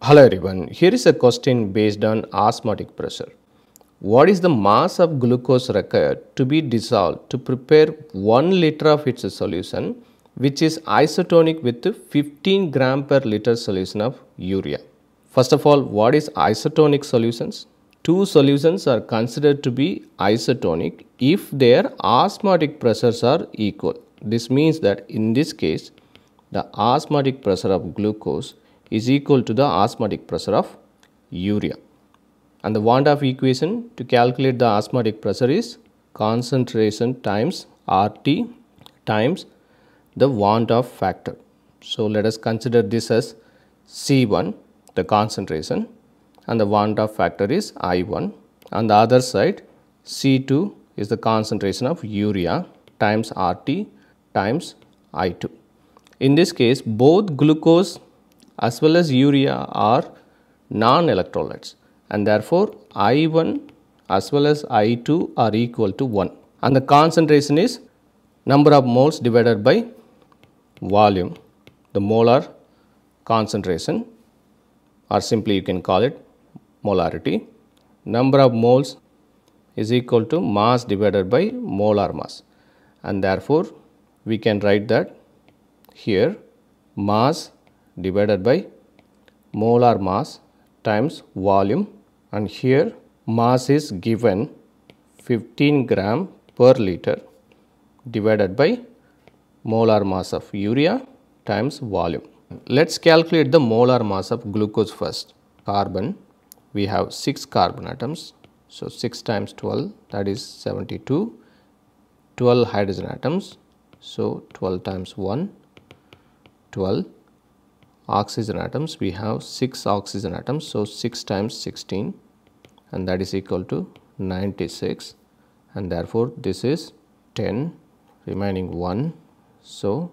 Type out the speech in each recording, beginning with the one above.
Hello everyone, here is a question based on osmotic pressure. What is the mass of glucose required to be dissolved to prepare 1 liter of its solution which is isotonic with 15 gram per liter solution of urea? First of all, what is isotonic solutions? Two solutions are considered to be isotonic if their osmotic pressures are equal. This means that in this case, the osmotic pressure of glucose is equal to the osmotic pressure of urea. And the Van Hoff equation to calculate the osmotic pressure is concentration times RT times the Van Hoff factor. So, let us consider this as C1 the concentration and the Van Hoff factor is I1. On the other side C2 is the concentration of urea times RT times I2. In this case both glucose as well as urea are non-electrolytes. And therefore I1 as well as I2 are equal to 1 and the concentration is number of moles divided by volume. The molar concentration or simply you can call it molarity. Number of moles is equal to mass divided by molar mass. And therefore we can write that here. Mass divided by molar mass times volume and here mass is given 15 gram per liter divided by molar mass of urea times volume. Let us calculate the molar mass of glucose first. Carbon, we have 6 carbon atoms. So, 6 times 12 that is 72, 12 hydrogen atoms. So, 12 times 1, 12 oxygen atoms. We have 6 oxygen atoms so 6 times 16 and that is equal to 96 and therefore this is 10 remaining 1 so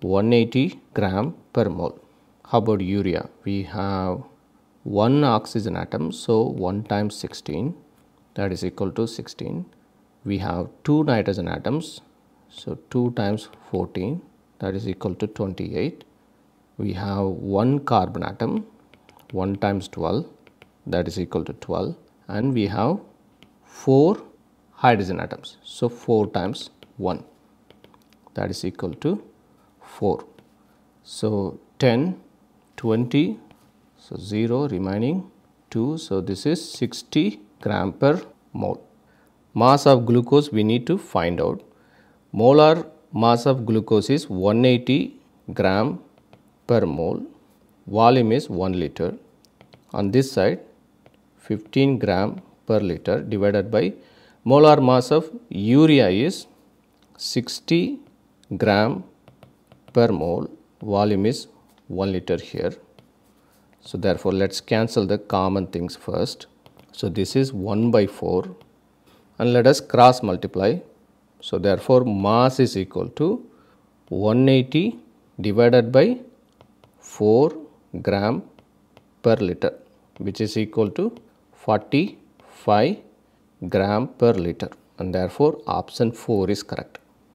180 gram per mole. How about urea? We have one oxygen atom so 1 times 16 that is equal to 16 we have two nitrogen atoms so 2 times 14 that is equal to 28 we have one carbon atom 1 times 12 that is equal to 12 and we have 4 hydrogen atoms. So, 4 times 1 that is equal to 4. So, 10, 20, so 0 remaining 2. So, this is 60 gram per mole. Mass of glucose we need to find out. Molar mass of glucose is 180 gram per mole. Volume is 1 liter. On this side 15 gram per liter divided by molar mass of urea is 60 gram per mole. Volume is 1 liter here. So therefore let's cancel the common things first. So this is 1 by 4 and let us cross multiply. So therefore mass is equal to 180 divided by 4 gram per liter which is equal to 45 gram per liter and therefore option 4 is correct.